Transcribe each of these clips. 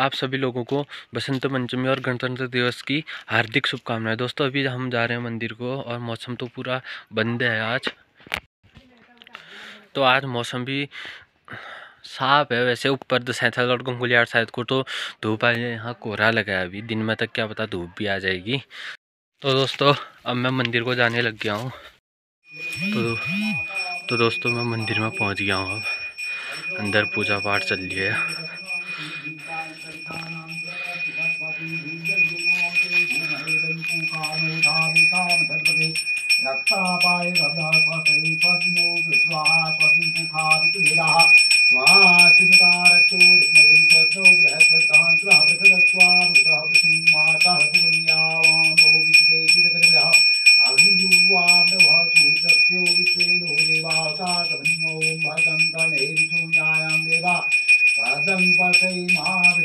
आप सभी लोगों को बसंत पंचमी और गणतंत्र दिवस की हार्दिक शुभकामनाएँ। दोस्तों, अभी हम जा रहे हैं मंदिर को और मौसम तो पूरा बंद है आज। तो आज मौसम भी साफ़ है वैसे, ऊपर तो सैंथल और गंगुलियार साइड को तो धूप आ जाए यहाँ कोहरा लगा है अभी। दिन में तक क्या पता धूप भी आ जाएगी। तो दोस्तों, अब मैं मंदिर को जाने लग गया हूँ। तो तो दोस्तों, मैं मंदिर में पहुँच गया हूँ अब। अंदर पूजा पाठ चल रही है। रक्षापाय पतिनो स्वाहा पति कुखादितुभिराः स्वासितारक्षोरिष्णैरिपत्नो बृहस्पतान्त्रः मातः पुण्यावानो विचितेषितगर्भः अग्नियुवामभवतु दक्षो विश्वेनो देवासा भगं गणेरिषो न्यायां देवा पदं पतै मातु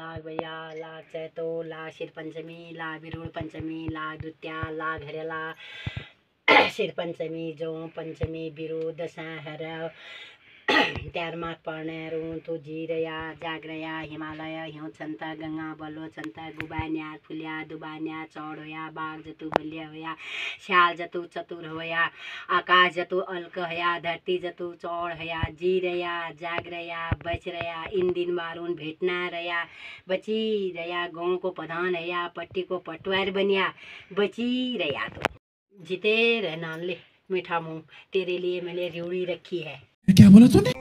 ला भैया ला चैतो लाग शिरपंचमी ला बिरुळ पंचमी लाग दुत्या लाग हऱ्याला शिरपंचमी जो पंचमी बिरु दशा हऱ्या त्यारमा पर्णहरू तुजिरया जाग्रया, हिमालय हिउँछन्त गंगा बलो छन्त गुबान्या फुल्या दुबान्या चौड होया, बाघ जतु बलिया होया श्याल जतु चतुर होया, आकाश जतु अल्क होया, धरती जतु चौड होया जिरया बच बचरया इन दिन मारून भेटना रया, बची रया गाँव को प्रधान हया पट्टी को पटवार बनिया, बची रया तो। जीते रहना ले मीठा मुँह, तेरे लिए मैंने रेवड़ी रखी है। क्या बोला तूने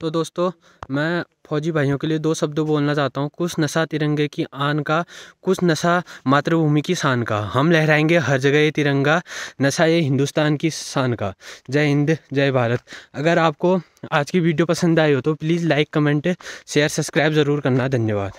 तो दोस्तों, मैं फौजी भाइयों के लिए दो शब्द बोलना चाहता हूँ। कुछ नशा तिरंगे की आन का, कुछ नशा मातृभूमि की शान का। हम लहराएँगे हर जगह ये तिरंगा, नशा ये हिंदुस्तान की शान का। जय हिंद, जय भारत। अगर आपको आज की वीडियो पसंद आई हो तो please like, comment, share, subscribe ज़रूर करना। धन्यवाद।